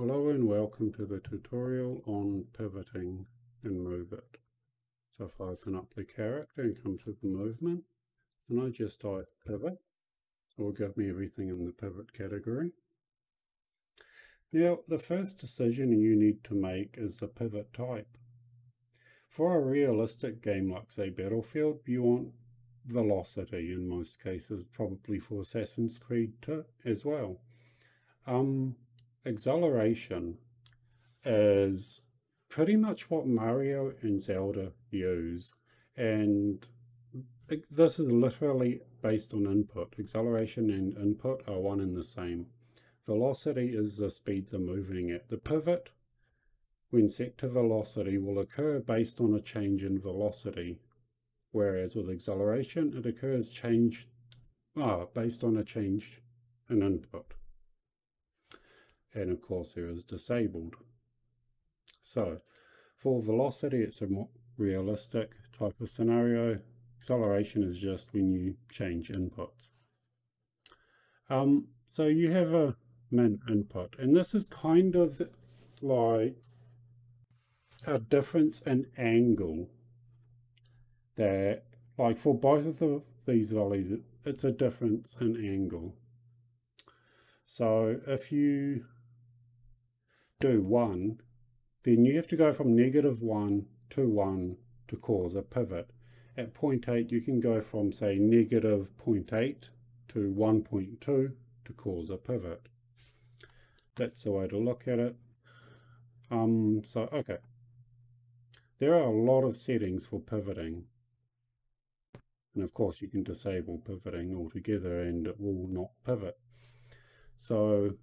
Hello and welcome to the tutorial on pivoting in MoveIt. So if I open up the character and come to the movement, and I just type pivot, it will give me everything in the pivot category. Now the first decision you need to make is the pivot type. For a realistic game like say Battlefield, you want velocity in most cases, probably for Assassin's Creed 2 as well. Um, acceleration is pretty much what Mario and Zelda use and this is literally based on input. Acceleration and input are one and the same. Velocity is the speed they're moving at. The pivot, when set to velocity, will occur based on a change in velocity, whereas with acceleration, it occurs change ah, based on a change in input and of course there is disabled. So for velocity it's a more realistic type of scenario. Acceleration is just when you change inputs. Um, so you have a min input and this is kind of like a difference in angle that like for both of the, these values it's a difference in angle. So if you do 1, then you have to go from negative 1 to 1 to cause a pivot. At point 8, you can go from, say, negative 0.8 to 1.2 to cause a pivot. That's the way to look at it. Um, so, okay. There are a lot of settings for pivoting. And of course, you can disable pivoting altogether and it will not pivot. So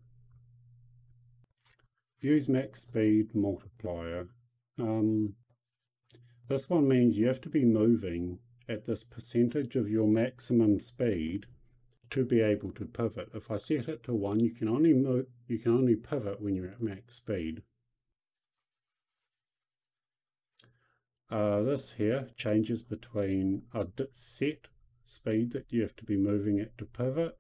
use max speed multiplier. Um, this one means you have to be moving at this percentage of your maximum speed to be able to pivot. If I set it to 1, you can only move, you can only pivot when you're at max speed. Uh, this here changes between a set speed that you have to be moving at to pivot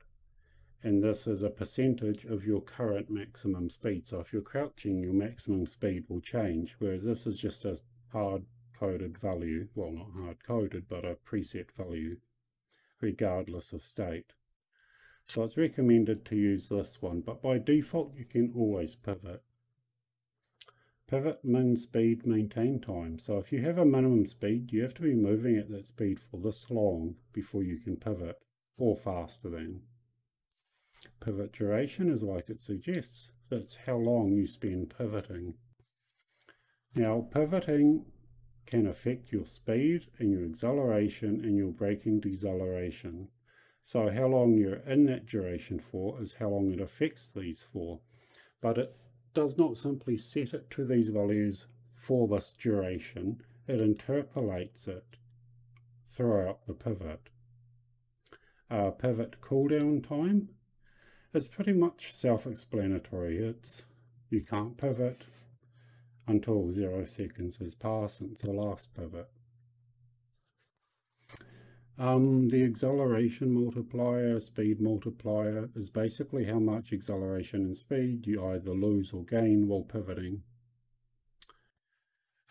and this is a percentage of your current maximum speed. So if you're crouching, your maximum speed will change, whereas this is just a hard-coded value, well not hard-coded, but a preset value, regardless of state. So it's recommended to use this one, but by default you can always pivot. Pivot min speed maintain time. So if you have a minimum speed, you have to be moving at that speed for this long before you can pivot, or faster than. Pivot duration is like it suggests. It's how long you spend pivoting. Now, pivoting can affect your speed and your acceleration and your braking deceleration. So how long you're in that duration for is how long it affects these for. But it does not simply set it to these values for this duration. It interpolates it throughout the pivot. Uh, pivot cooldown time it's pretty much self-explanatory. It's you can't pivot until zero seconds has passed since the last pivot. Um, the acceleration multiplier, speed multiplier, is basically how much acceleration and speed you either lose or gain while pivoting.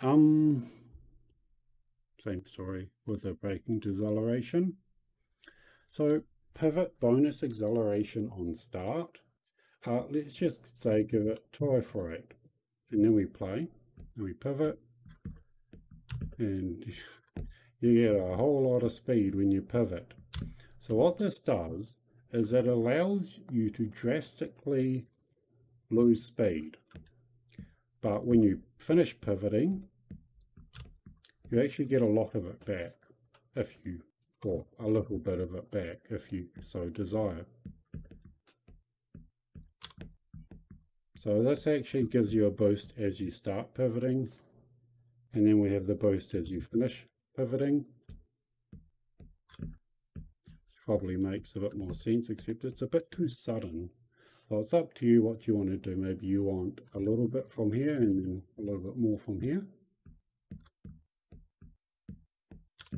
Um, same story with the braking deceleration. So pivot bonus acceleration on start. Uh, let's just say give it try for it. And then we play, and we pivot, and you get a whole lot of speed when you pivot. So what this does is it allows you to drastically lose speed. But when you finish pivoting, you actually get a lot of it back if you or a little bit of it back if you so desire. So this actually gives you a boost as you start pivoting and then we have the boost as you finish pivoting. Probably makes a bit more sense except it's a bit too sudden. So it's up to you what you want to do. Maybe you want a little bit from here and then a little bit more from here.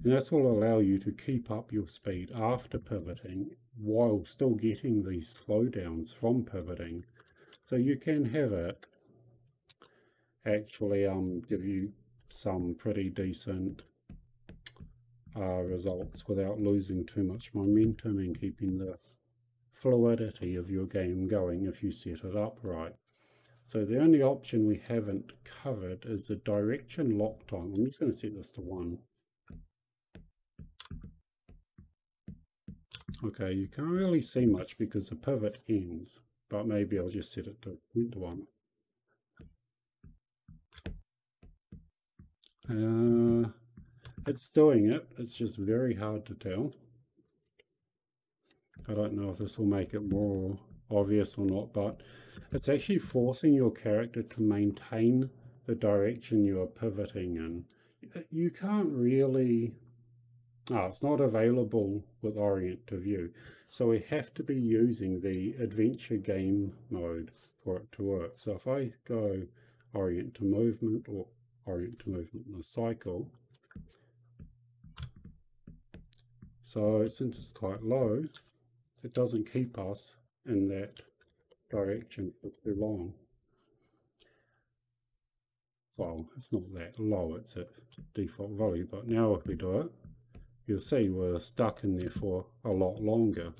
And this will allow you to keep up your speed after pivoting while still getting these slowdowns from pivoting. So you can have it actually um, give you some pretty decent uh, results without losing too much momentum and keeping the fluidity of your game going if you set it up right. So the only option we haven't covered is the direction lock time. I'm just going to set this to 1. Okay, you can't really see much because the pivot ends, but maybe I'll just set it to 1. Uh, it's doing it, it's just very hard to tell. I don't know if this will make it more obvious or not, but it's actually forcing your character to maintain the direction you are pivoting in. You can't really, oh, it's not available with Orient to View. So we have to be using the adventure game mode for it to work. So if I go Orient to Movement or Orient to Movement in a cycle, so since it's quite low, it doesn't keep us in that direction for too long. Well, it's not that low, it's at default value, but now if we do it, you'll see we're stuck in there for a lot longer.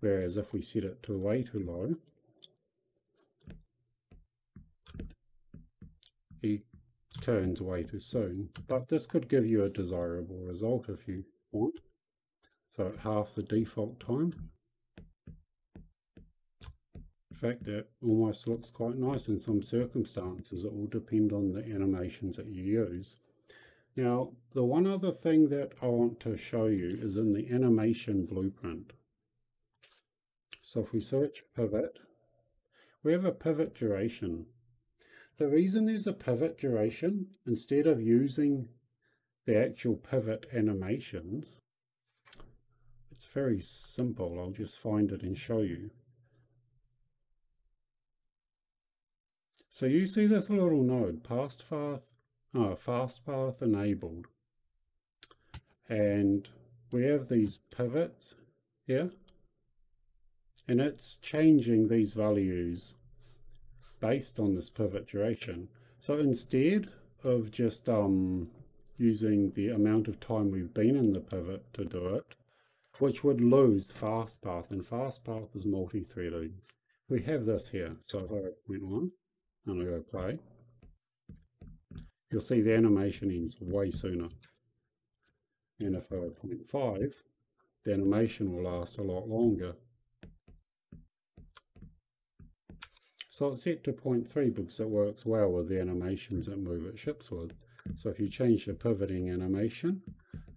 Whereas if we set it to way too low, it turns way too soon. But this could give you a desirable result if you want. So at half the default time. In fact, it almost looks quite nice in some circumstances. It will depend on the animations that you use. Now, the one other thing that I want to show you is in the animation blueprint. So if we search pivot, we have a pivot duration. The reason there's a pivot duration, instead of using the actual pivot animations, it's very simple. I'll just find it and show you. So you see this little node, fast path, oh, fast path enabled. And we have these pivots here. And it's changing these values based on this pivot duration. So instead of just um, using the amount of time we've been in the pivot to do it, which would lose FastPath, and FastPath is multi-threaded. We have this here, so if I went on and I go play, you'll see the animation ends way sooner. And if I go 0.5, the animation will last a lot longer. So it's set to 0.3 because it works well with the animations that MoveIt ships with. So if you change the pivoting animation,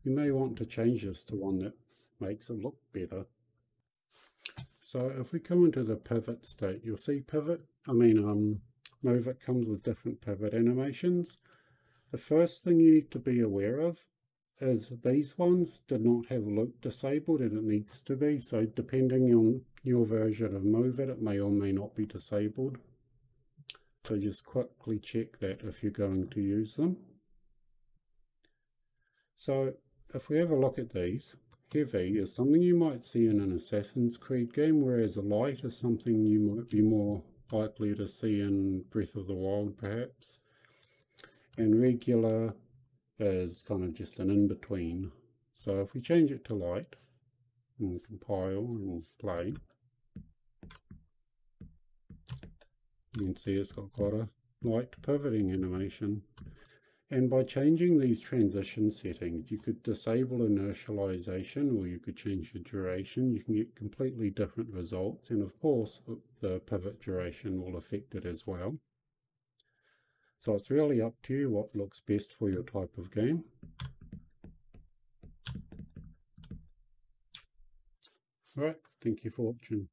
you may want to change this to one that makes it look better. So if we come into the pivot state, you'll see pivot, I mean um, MoveIt comes with different pivot animations. The first thing you need to be aware of is these ones did not have a loop disabled and it needs to be. So depending on your version of MoveIt, it may or may not be disabled. So just quickly check that if you're going to use them. So if we have a look at these, heavy is something you might see in an Assassin's Creed game, whereas a light is something you might be more likely to see in Breath of the Wild, perhaps. And regular is kind of just an in-between. So if we change it to light, and compile and play, you can see it's got quite a light pivoting animation. And by changing these transition settings, you could disable inertialization or you could change the duration. You can get completely different results. And of course, the pivot duration will affect it as well. So it's really up to you what looks best for your type of game. All right, thank you for watching.